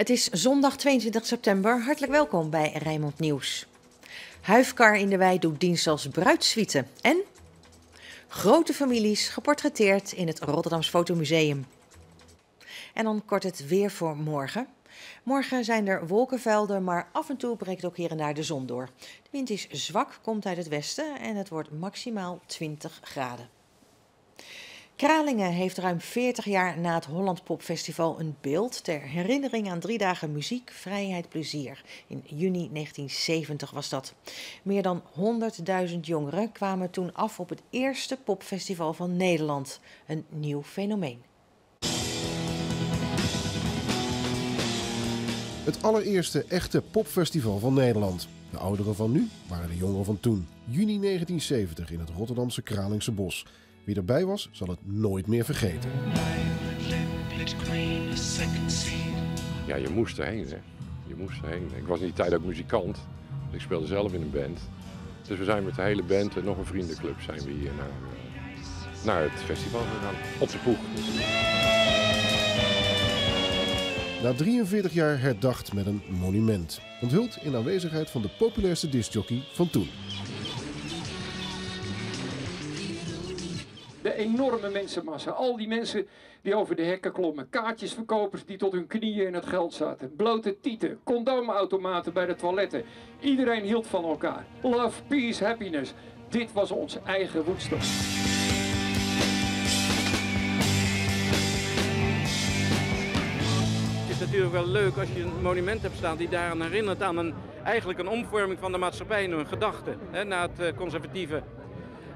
Het is zondag 22 september. Hartelijk welkom bij Rijnmond Nieuws. Huifkar in de Wei doet dienst als bruidssuite. En grote families geportretteerd in het Rotterdams Fotomuseum. En dan kort het weer voor morgen. Morgen zijn er wolkenvelden, maar af en toe breekt ook hier en daar de zon door. De wind is zwak, komt uit het westen en het wordt maximaal 20 graden. Kralingen heeft ruim 40 jaar na het Holland Popfestival een beeld ter herinnering aan drie dagen muziek, vrijheid, plezier. In juni 1970 was dat. Meer dan 100.000 jongeren kwamen toen af op het eerste popfestival van Nederland. Een nieuw fenomeen. Het allereerste echte popfestival van Nederland. De ouderen van nu waren de jongeren van toen. Juni 1970 in het Rotterdamse Kralingse Bos. Wie erbij was, zal het nooit meer vergeten. Ja, je moest erheen. Hè. Je moest erheen. Ik was in die tijd ook muzikant. Dus ik speelde zelf in een band. Dus we zijn met de hele band en nog een vriendenclub zijn we hier naar, uh, naar het festival gegaan. Op de Poeg. Na 43 jaar herdacht met een monument. Onthuld in aanwezigheid van de populairste discjockey van toen. De enorme mensenmassa. Al die mensen die over de hekken klommen. Kaartjesverkopers die tot hun knieën in het geld zaten. Blote tieten. Condoomautomaten bij de toiletten. Iedereen hield van elkaar. Love, peace, happiness. Dit was ons eigen Woodstock. Natuurlijk wel leuk als je een monument hebt staan die daaraan herinnert aan een, eigenlijk een omvorming van de maatschappij en een gedachte. Hè, na het uh, conservatieve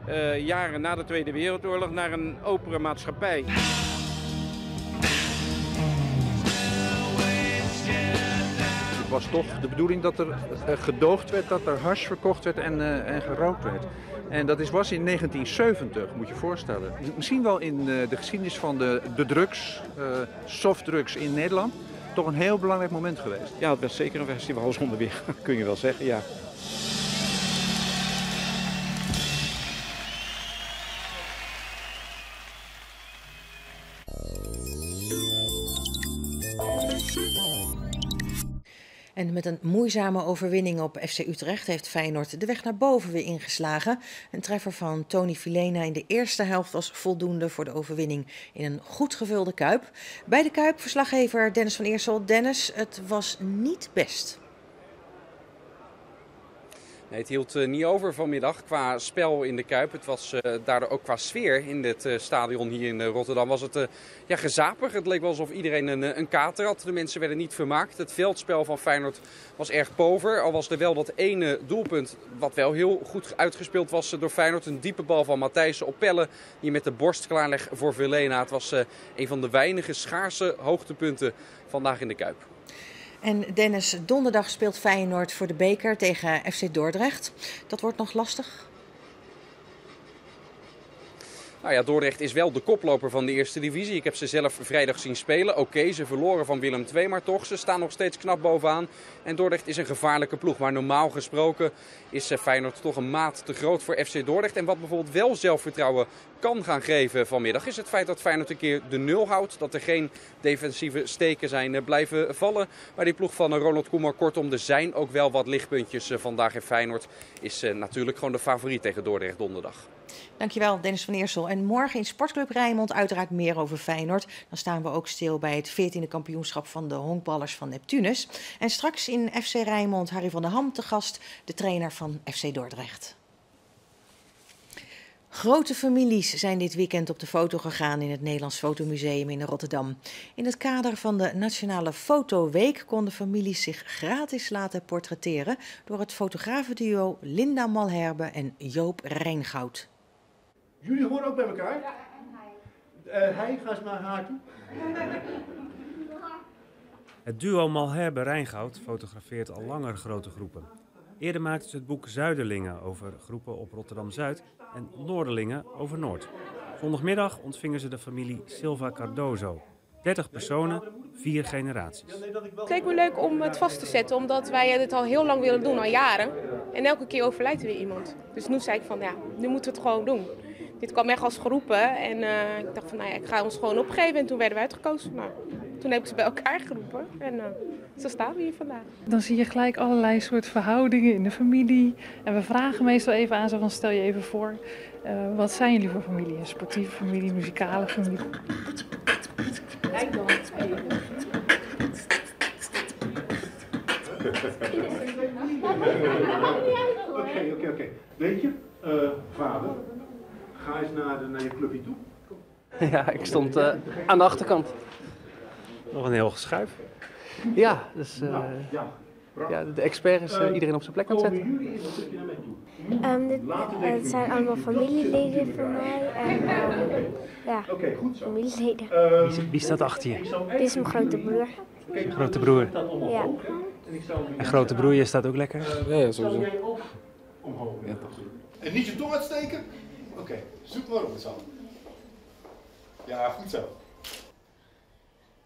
uh, jaren na de Tweede Wereldoorlog naar een opere maatschappij. Het was toch de bedoeling dat er uh, gedoogd werd, dat er hash verkocht werd en, uh, en gerookt werd. En dat is, was in 1970, moet je je voorstellen. Misschien wel in de geschiedenis van de, de drugs, softdrugs in Nederland, toch een heel belangrijk moment geweest. Ja, het was zeker een festival zonder weer, kun je wel zeggen, ja. En met een moeizame overwinning op FC Utrecht heeft Feyenoord de weg naar boven weer ingeslagen. Een treffer van Tony Filena in de eerste helft was voldoende voor de overwinning in een goed gevulde Kuip. Bij de Kuip verslaggever Dennis van Eersel. Dennis, het was niet best. Het hield uh, niet over vanmiddag qua spel in de Kuip. Het was uh, daardoor ook qua sfeer in dit uh, stadion hier in Rotterdam was het ja, gezapig. Het leek wel alsof iedereen een, een kater had. De mensen werden niet vermaakt. Het veldspel van Feyenoord was erg pover. Al was er wel dat ene doelpunt wat wel heel goed uitgespeeld was door Feyenoord. Een diepe bal van Matthijs op Pelle die met de borst klaarleg voor Verlena. Het was een van de weinige schaarse hoogtepunten vandaag in de Kuip. En Dennis, donderdag speelt Feyenoord voor de beker tegen FC Dordrecht. Dat wordt nog lastig? Nou ja, Dordrecht is wel de koploper van de eerste divisie. Ik heb ze zelf vrijdag zien spelen. Oké, ze verloren van Willem II, maar toch, ze staan nog steeds knap bovenaan. En Dordrecht is een gevaarlijke ploeg. Maar normaal gesproken is Feyenoord toch een maat te groot voor FC Dordrecht. En wat bijvoorbeeld wel zelfvertrouwen kan gaan geven vanmiddag... is het feit dat Feyenoord een keer de nul houdt. Dat er geen defensieve steken zijn blijven vallen. Maar die ploeg van Ronald Koeman, kortom, er zijn ook wel wat lichtpuntjes vandaag in Feyenoord. Is natuurlijk gewoon de favoriet tegen Dordrecht donderdag. Dankjewel, Dennis van Eersel. En morgen in Sportclub Rijnmond uiteraard meer over Feyenoord. Dan staan we ook stil bij het 14e kampioenschap van de honkballers van Neptunus. En straks in FC Rijnmond Harry van der Ham te gast, de trainer van FC Dordrecht. Grote families zijn dit weekend op de foto gegaan in het Nederlands Fotomuseum in Rotterdam. In het kader van de Nationale Fotoweek konden families zich gratis laten portretteren door het fotografenduo Linda Malherbe en Joop Rijngoud. Jullie horen ook bij elkaar? Ja, en hij. Uh, hij, ga eens naar haar toe. Het duo Malherbe Rijngoud fotografeert al langer grote groepen. Eerder maakten ze het boek Zuiderlingen over groepen op Rotterdam-Zuid en Noorderlingen over Noord. Zondagmiddag ontvingen ze de familie Silva Cardozo. 30 personen, vier generaties. Het leek me leuk om het vast te zetten, omdat wij dit al heel lang willen doen, al jaren. En elke keer overlijdt er weer iemand. Dus nu zei ik van, ja, nu moeten we het gewoon doen. Dit kwam echt als geroepen en uh, ik dacht van, nou ja, ik ga ons gewoon opgeven. En toen werden we uitgekozen. Nou, Toen heb ik ze bij elkaar geroepen en uh, zo staan we hier vandaag. Dan zie je gelijk allerlei soort verhoudingen in de familie. En we vragen meestal even aan zo van stel je even voor, uh, wat zijn jullie voor familie? Een sportieve familie, muzikale familie? Oké, oké, oké. Weet je, uh, vader, ga eens naar, de, naar je clubje toe. Ja, ik stond uh, aan de achterkant. Nog een heel geschuif. Ja, dus uh, ja, de expert is uh, iedereen op zijn plek aan het zetten. Um, dit, het zijn allemaal familieleden van mij. En, um, ja, okay, goed zo. familieleden. Wie, wie staat achter je? Dit is mijn grote broer. Je grote broer? Ja. En grote broer, je staat ook lekker? Ja, ja sowieso. Omhoog. Ja, toch. En niet je tong uitsteken? Oké, okay. zoek maar op het zo. Ja, goed zo.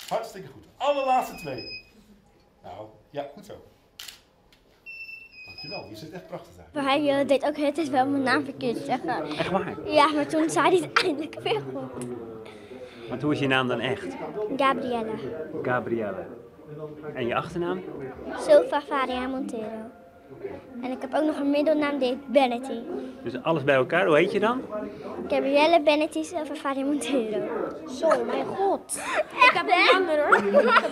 Hartstikke goed. Allerlaatste twee. Nou, ja, goed zo. Dankjewel, je zit echt prachtig uit. Maar hij uh, deed ook het is wel mijn naam verkeerd zeggen. Echt waar? Ja, maar toen zei hij het eindelijk weer goed. Maar hoe is je naam dan echt? Gabriella. Gabrielle. En je achternaam? Silva Faria Montero. En ik heb ook nog een middelnaam, die heet Benetti. Dus alles bij elkaar, hoe heet je dan? Gabrielle Benetti Silva Faria Montero. Zo, mijn god. Ik heb een ander hoor.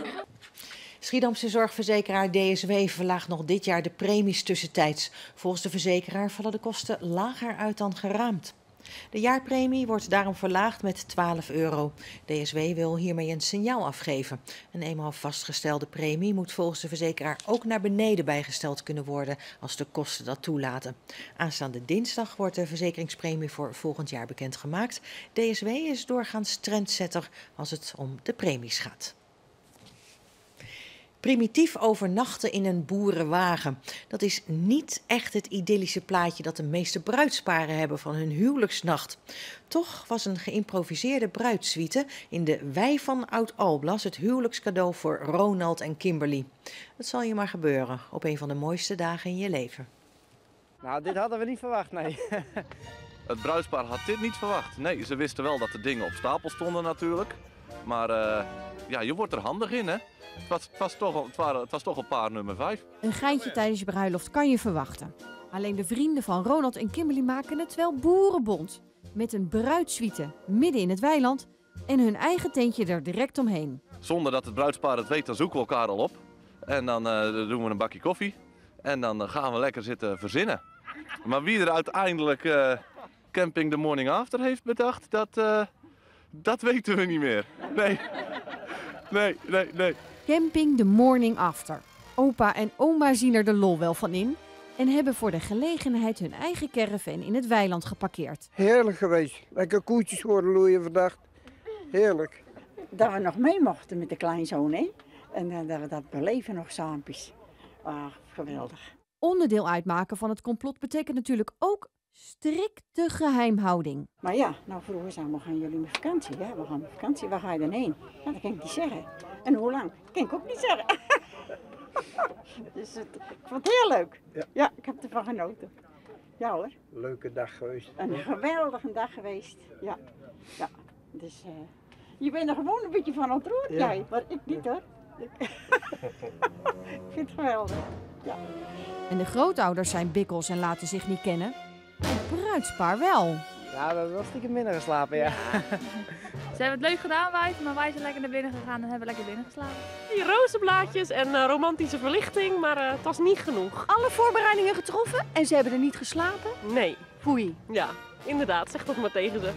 Schiedamse zorgverzekeraar DSW verlaagt nog dit jaar de premies tussentijds. Volgens de verzekeraar vallen de kosten lager uit dan geraamd. De jaarpremie wordt daarom verlaagd met 12 euro. DSW wil hiermee een signaal afgeven. Een eenmaal vastgestelde premie moet volgens de verzekeraar ook naar beneden bijgesteld kunnen worden als de kosten dat toelaten. Aanstaande dinsdag wordt de verzekeringspremie voor volgend jaar bekendgemaakt. DSW is doorgaans trendsetter als het om de premies gaat. Primitief overnachten in een boerenwagen. Dat is niet echt het idyllische plaatje dat de meeste bruidsparen hebben van hun huwelijksnacht. Toch was een geïmproviseerde bruidsuite in de wei van Oud-Alblas het huwelijkscadeau voor Ronald en Kimberly. Het zal je maar gebeuren op een van de mooiste dagen in je leven. Nou, dit hadden we niet verwacht, nee. Het bruidspaar had dit niet verwacht. Nee, ze wisten wel dat de dingen op stapel stonden natuurlijk. Maar uh, ja, je wordt er handig in, hè? Het was, het, was toch, het, waren, het was toch een paar nummer 5. Een geintje tijdens je bruiloft kan je verwachten. Alleen de vrienden van Ronald en Kimberly maken het wel boerenbond. Met een bruidsuite midden in het weiland en hun eigen tentje er direct omheen. Zonder dat het bruidspaar het weet, dan zoeken we elkaar al op. En dan uh, doen we een bakje koffie. En dan uh, gaan we lekker zitten verzinnen. Maar wie er uiteindelijk uh, Camping the Morning After heeft bedacht, dat, dat weten we niet meer. Nee, nee, nee, nee. Camping the Morning After. Opa en oma zien er de lol wel van in en hebben voor de gelegenheid hun eigen caravan in het weiland geparkeerd. Heerlijk geweest. Lekker koetjes horen loeien vandaag. Heerlijk. Dat we nog mee mochten met de kleinzoon, hè? En uh, dat we dat beleven nog saampjes. Ah, geweldig. Onderdeel uitmaken van het complot betekent natuurlijk ook strikte geheimhouding. Maar ja, nou vroeger zijn we gaan jullie met vakantie. Ja, we gaan met vakantie. Waar ga je dan heen? Nou, dat kan ik niet zeggen. En hoe lang? Dat kan ik ook niet zeggen. dus het, ik vond het heel leuk. Ja. ja, ik heb ervan genoten. Ja hoor. Leuke dag geweest. Een geweldige dag geweest. Ja, ja. Dus uh, je bent er gewoon een beetje van ontroerd, ja. jij. Maar ik niet hoor. ik vind het geweldig. Ja. En de grootouders zijn bikkels en laten zich niet kennen. Het bruidspaar wel. Ja, we hebben wel stiekem binnen geslapen, ja. Ze hebben het leuk gedaan, wij, maar wij zijn lekker naar binnen gegaan en hebben lekker binnen geslapen. Die rozenblaadjes en uh, romantische verlichting, maar uh, het was niet genoeg. Alle voorbereidingen getroffen en ze hebben er niet geslapen? Nee. Foei. Ja, inderdaad, zeg dat maar tegen ze.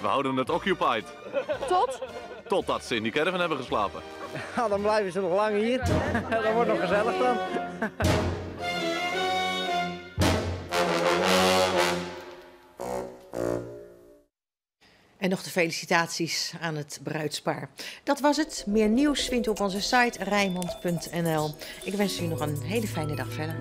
We houden het occupied. Tot? Totdat ze in die caravan hebben geslapen. Ja, dan blijven ze nog lang hier. dat wordt nog gezellig dan. En nog de felicitaties aan het bruidspaar. Dat was het. Meer nieuws vindt u op onze site rijmond.nl. Ik wens u nog een hele fijne dag verder.